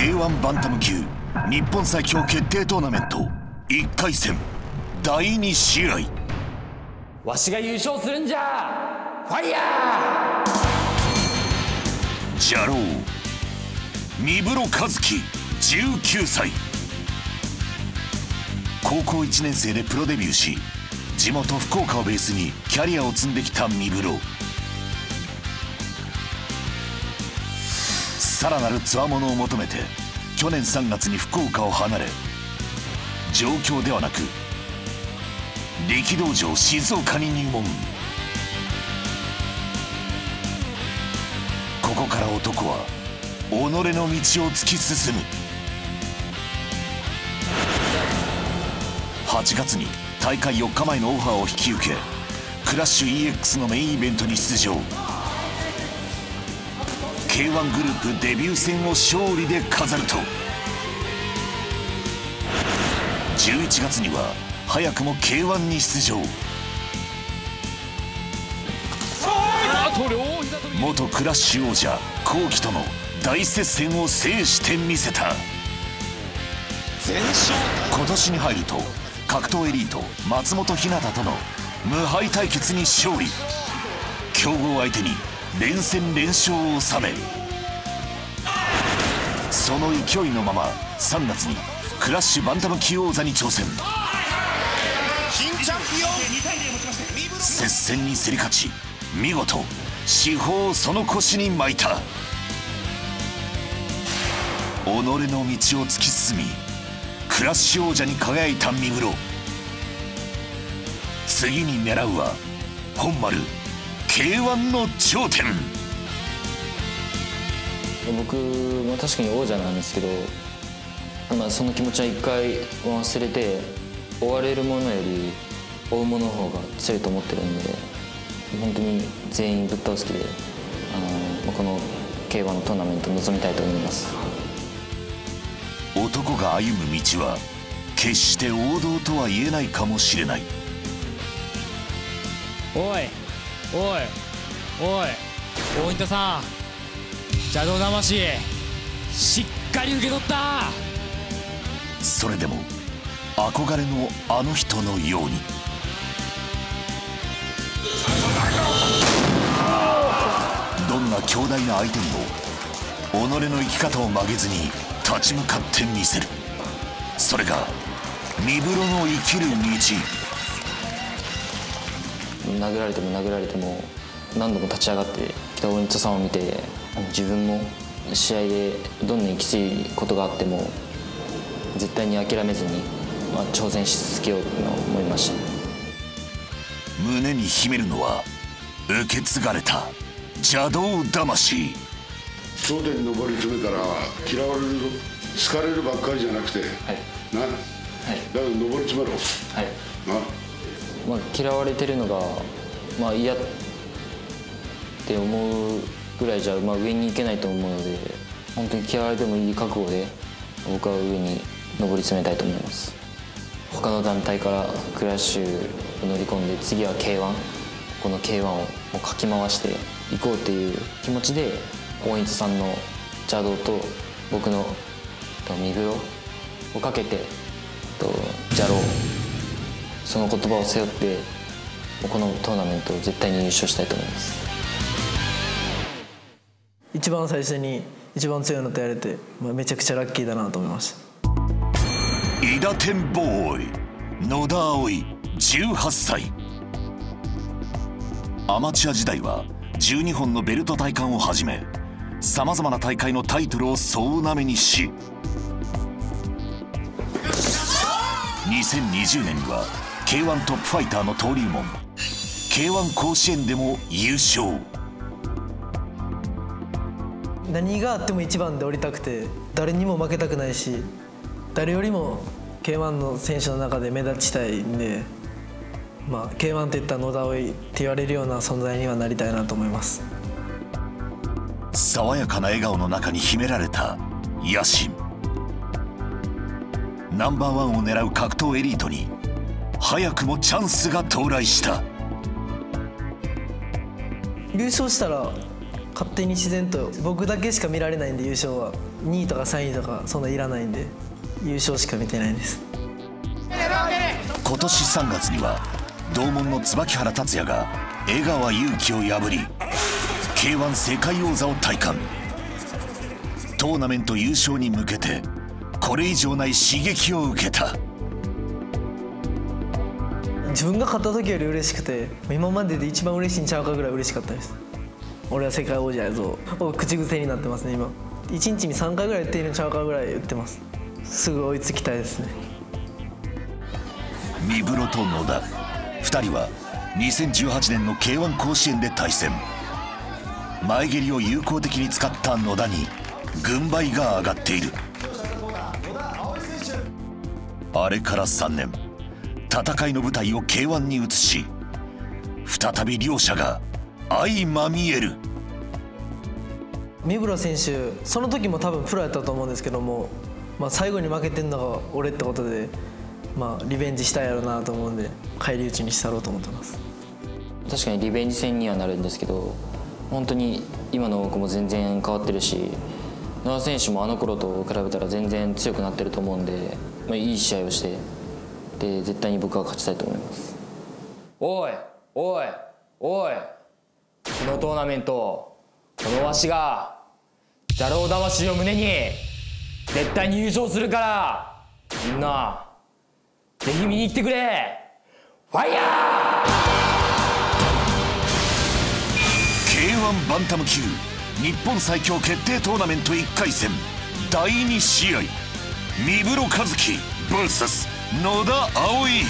K1 バンタム級日本最強決定トーナメント1回戦第2試合。わしが優勝するんじゃ。ファイヤー！邪老三室和樹19歳。高校1年生でプロデビューし地元福岡をベースにキャリアを積んできた三室さらなるつわものを求めて去年3月に福岡を離れ上京ではなく力道場静岡に入門。ここから男は己の道を突き進む。8月に大会4日前のオファーを引き受けクラッシュ EX のメインイベントに出場。グループデビュー戦を勝利で飾ると。11月には早くも K1 に出場。元クラッシュ王者コウキとの大接戦を制してみせた。今年に入ると格闘エリート松本ひなたとの無敗対決に勝利。強豪相手に連戦連勝を収めその勢いのまま3月にクラッシュバンタム級王座に挑戦。接戦に競り勝ち見事四方をその腰に巻いた。己の道を突き進みクラッシュ王者に輝いた三室次に狙うは本丸。K1 の頂点。僕も確かに王者なんですけど、まあ、その気持ちは一回忘れて追われるものより追うものの方が強いと思ってるんで本当に全員ぶっ倒す気であのこの K1 のトーナメントに臨みたいと思います。男が歩む道は決して王道とは言えないかもしれない。おいおいおい大仁さん。邪道魂。しっかり受け取った。それでも憧れのあの人のように。どんな強大な相手にも己の生き方を曲げずに立ち向かってみせる。それが三室の生きる道。殴られても殴られても何度も立ち上がってきた大仁さんを見て自分も試合でどんなにきついことがあっても絶対に諦めずに、まあ、挑戦し続けようと思いました。胸に秘めるのは受け継がれた邪道魂。頂点に上り詰めたら嫌われる好かれるばっかりじゃなくて、はい、な、はい、だから上り詰めろ。はい。な、まあ、嫌われてるのが、まあ、嫌って思うぐらいじゃ、まあ、上に行けないと思うので本当に嫌われてもいい覚悟で僕は上に上り詰めたいと思います。他の団体からクラッシュを乗り込んで次は K1 この K1 をもうかき回していこうっていう気持ちで大仁さんの邪道と僕の三風呂をかけて邪道その言葉を背負ってこのトーナメントを絶対に優勝したいと思います。一番最初に一番強いのとやれて、まあ、めちゃくちゃラッキーだなと思いました。伊田天ボーイ野田葵18歳。アマチュア時代は12本のベルト体感をはじめさまざまな大会のタイトルを総なめにし。2020年には K1 トップファイターの登竜門。K1 甲子園でも優勝。何があっても一番で降りたくて誰にも負けたくないし誰よりも K1 の選手の中で目立ちたいんで、まあ、K1 っていったら野田葵って言われるような存在にはなりたいなと思います。爽やかな笑顔の中に秘められた野心。ナンバーワンを狙う格闘エリートに早くもチャンスが到来した。優勝したら勝手に自然と僕だけしか見られないんで優勝は。2位とか3位とかそんないらないんで優勝しか見てないです。今年3月には同門の椿原達也が江川祐希を破り k 1世界王座を体感トーナメント優勝に向けてこれ以上ない刺激を受けた自分が勝った時より嬉しくて今までで一番嬉しいんちゃうかぐらい嬉しかったです。俺は世界王者やぞ。口癖になってますね今。1日に3回ぐらい言っているんちゃうかぐらい言ってます。すぐ追いつきたいですね。三室と野田。2人は2018年の k 1甲子園で対戦。前蹴りを有効的に使った野田に軍配が上がっている。あれから3年。戦いの舞台を k 1に移し再び両者が相まみえる。三浦選手その時も多分プロやったと思うんですけども、まあ、最後に負けてんのが俺ってことで、まあ、リベンジしたいやろうなと思うんで返り討ちにしたろうと思ってます。確かにリベンジ戦にはなるんですけど本当に今の僕も全然変わってるし野田選手もあの頃と比べたら全然強くなってると思うんで、まあ、いい試合をしてで絶対に僕は勝ちたいと思います。おいおいおい。このトーナメントこのわしが邪道魂を胸に絶対に優勝するからみんなぜひ見に来てくれ。ファイヤー！K1 バンタム級日本最強決定トーナメント1回戦。第2試合三室和樹 VS 野田葵